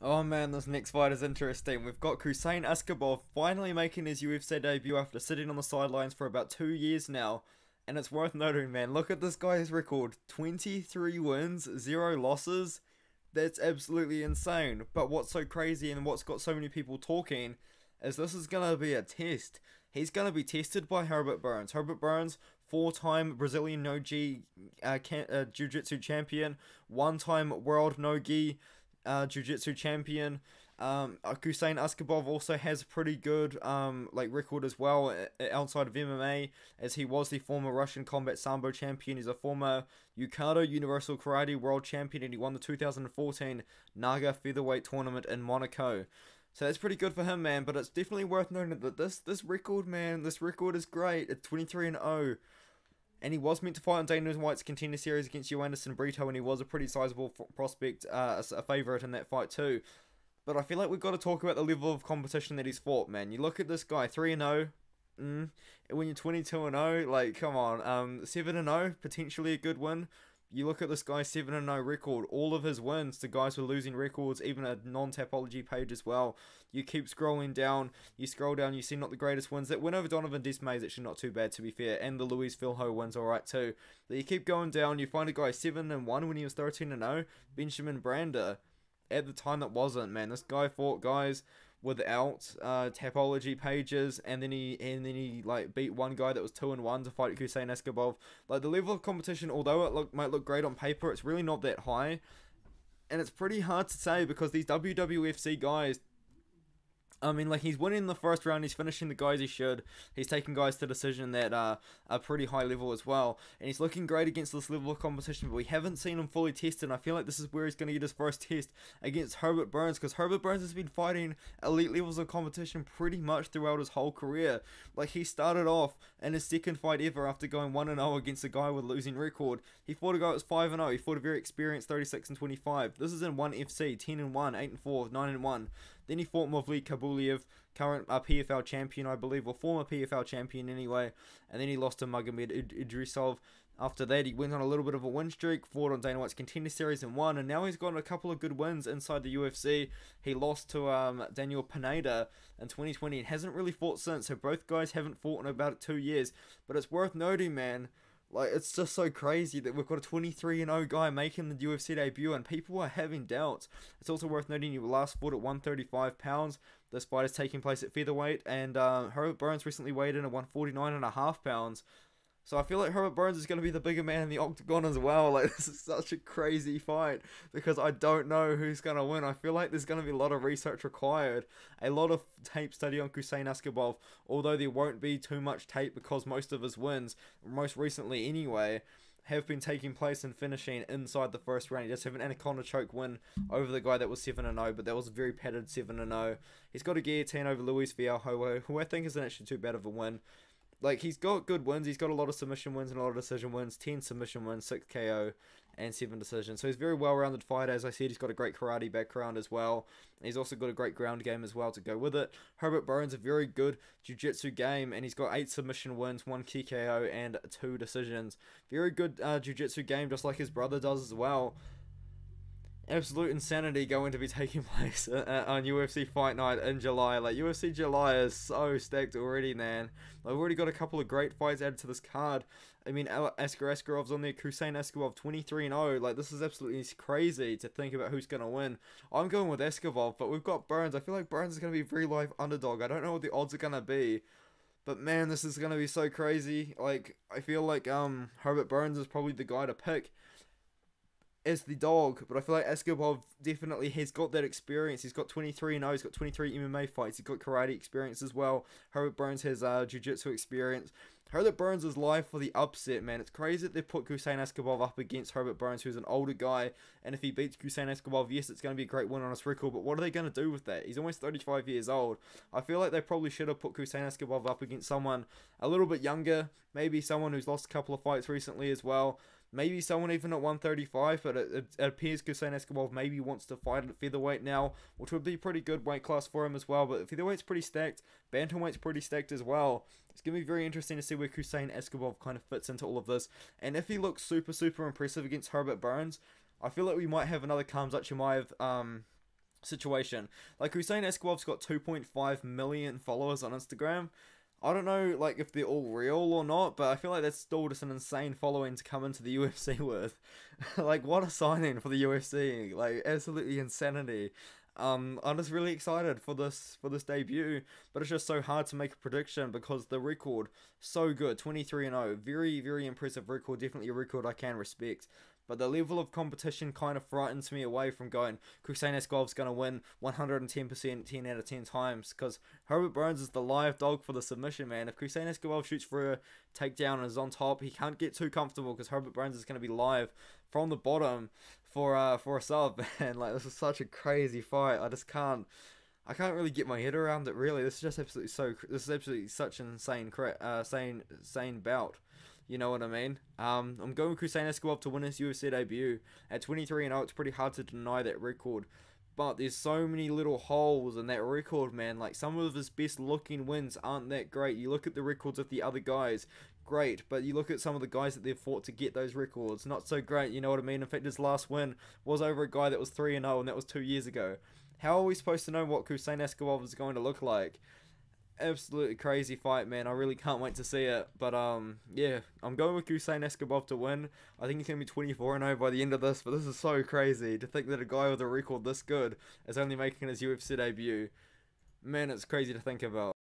Oh man, this next fight is interesting. We've got Khusein Askhabov finally making his UFC debut after sitting on the sidelines for about two years now. And it's worth noting, man, look at this guy's record 23 wins, 0 losses. That's absolutely insane. But what's so crazy and what's got so many people talking is this is going to be a test. He's going to be tested by Herbert Burns. Herbert Burns, four time Brazilian No Gi uh, uh, Jiu Jitsu champion, one time world No Gi uh, jiu-jitsu champion. Um, Khusein Askhabov also has a pretty good um, like record as well outside of MMA, as he was the former Russian combat sambo champion. He's a former Yukata Universal Karate World Champion, and he won the 2014 Naga Featherweight Tournament in Monaco. So that's pretty good for him, man. But it's definitely worth noting that this this record, man, this record is great. It's 23 and 0 and he was meant to fight on Dana White's contender series against Joanderson Brito, and he was a pretty sizable prospect, uh, a favourite in that fight too. But I feel like we've got to talk about the level of competition that he's fought, man. You look at this guy, 3 and 0. Mm, when you're 22 and 0, like, come on. Um, 7 and 0, potentially a good win you look at this guy's 7 0 record, all of his wins to guys with losing records, even a non tapology page as well. You keep scrolling down, you scroll down, you see not the greatest wins. That win over Donovan Desme is actually not too bad, to be fair, and the Luis Filho wins alright too. But you keep going down, you find a guy 7 and 1 when he was 13 and 0, Benjamin Brander. At the time, that wasn't, man. This guy fought guys without uh, tapology pages, and then he and then he like beat one guy that was two and one to fight Khusein Askhabov. Like the level of competition, although it look might look great on paper, it's really not that high, and it's pretty hard to say because these WWFC guys I mean, like he's winning the first round. He's finishing the guys he should. He's taking guys to decision that are pretty high level as well, and he's looking great against this level of competition. But we haven't seen him fully tested. And I feel like this is where he's going to get his first test against Herbert Burns, because Herbert Burns has been fighting elite levels of competition pretty much throughout his whole career. Like he started off in his second fight ever after going one and zero oh against a guy with a losing record. He fought a guy that was five and zero. Oh. He fought a very experienced thirty six and twenty five. This is in one FC, ten and one, eight and four, nine and one. Then he fought Movlid Khaybulaev, current uh, PFL champion, I believe, or former PFL champion anyway. And then he lost to Magomed Idrisov. After that, he went on a little bit of a win streak, fought on Dana White's Contender Series and won, and now he's gotten a couple of good wins inside the UFC. He lost to um, Daniel Pineda in 2020 and hasn't really fought since, so both guys haven't fought in about two years. But it's worth noting, man, like it's just so crazy that we've got a 23 and 0 guy making the UFC debut, and people are having doubts. It's also worth noting he last fought at 135 pounds. This fight is taking place at featherweight, and uh, Herbert Burns recently weighed in at 149 and a half pounds. So I feel like Herbert Burns is going to be the bigger man in the octagon as well. Like this is such a crazy fight because I don't know who's going to win. I feel like there's going to be a lot of research required, a lot of tape study on Khusein Askhabov. Although there won't be too much tape because most of his wins, most recently anyway, have been taking place and finishing inside the first round. He does have an anaconda choke win over the guy that was 7 0, but that was a very padded 7 0. He's got a guillotine over Luis Fialho, who I think isn't actually too bad of a win like he's got good wins. He's got a lot of submission wins and a lot of decision wins. Ten submission wins, six KO, and seven decisions. So he's very well-rounded fighter. As I said, he's got a great karate background as well. He's also got a great ground game as well to go with it. Herbert Burns a very good jiu-jitsu game, and he's got eight submission wins, one TKO, and two decisions. Very good uh, jiu-jitsu game, just like his brother does as well absolute insanity going to be taking place on UFC Fight Night in July. Like UFC July is so stacked already, man. I've already got a couple of great fights added to this card. I mean, Askar Askarov's on there, Khusein Askhabov 23 0. Like, this is absolutely crazy to think about who's going to win. I'm going with Askhabov, but we've got Burns. I feel like Burns is going to be very live underdog. I don't know what the odds are going to be. But man, this is gonna be so crazy. Like, I feel like um Herbert Burns is probably the guy to pick as the dog, but I feel like Askhabov definitely has got that experience. He's got 23 and 0, he's got 23 MMA fights, he's got karate experience as well. Herbert Burns has uh, jiu jitsu experience. Herbert Burns is live for the upset, man. It's crazy that they put Khusein Askhabov up against Herbert Burns, who's an older guy. And if he beats Khusein Askhabov, yes, it's going to be a great win on his record. But what are they going to do with that? He's almost 35 years old. I feel like they probably should have put Khusein Askhabov up against someone a little bit younger, maybe someone who's lost a couple of fights recently as well. Maybe someone even at 135, but it, it, appears Khusein Askhabov maybe wants to fight at featherweight now, which would be pretty good weight class for him as well. But featherweight's pretty stacked, bantamweight's pretty stacked as well. It's going to be very interesting to see where Khusein Askhabov kind of fits into all of this. And if he looks super, super impressive against Herbert Burns, I feel like we might have another Khamzat Chimaev um, situation. Like Khusein Askhabov's got 2.5 million followers on Instagram. I don't know like if they're all real or not, but I feel like that's still just an insane following to come into the UFC with. like what a signing for the UFC. Like absolutely insanity. Um, I'm just really excited for this for this debut, but it's just so hard to make a prediction because the record so good, 23 and 0, very very impressive record, definitely a record I can respect. But the level of competition kind of frightens me away from going, Khusein Askhabov's going to win 110%, 10 out of 10 times. Because Herbert Burns is the live dog for the submission, man. If Khusein Askhabov shoots for a takedown and is on top, he can't get too comfortable because Herbert Burns is going to be live from the bottom for uh, for a sub. man. like, this is such a crazy fight. I just can't. I can't really get my head around it. Really, this is just absolutely so. This is absolutely such an insane, uh, insane, insane bout. You know what I mean? Um, I'm going with Khusein Askhabov to win his UFC debut. At 23 and 0, it's pretty hard to deny that record. But there's so many little holes in that record, man. Like, some of his best looking wins aren't that great. You look at the records of the other guys, great. But you look at some of the guys that they've fought to get those records, not so great. You know what I mean? In fact, his last win was over a guy that was 3 0, and that was two years ago. How are we supposed to know what Khusein Askhabov is going to look like? Absolutely crazy fight, man. I really can't wait to see it. But um, yeah, I'm going with Khusein Askhabov to win. I think he's gonna be 24 and 0 by the end of this. But this is so crazy to think that a guy with a record this good is only making his UFC debut. Man, it's crazy to think about.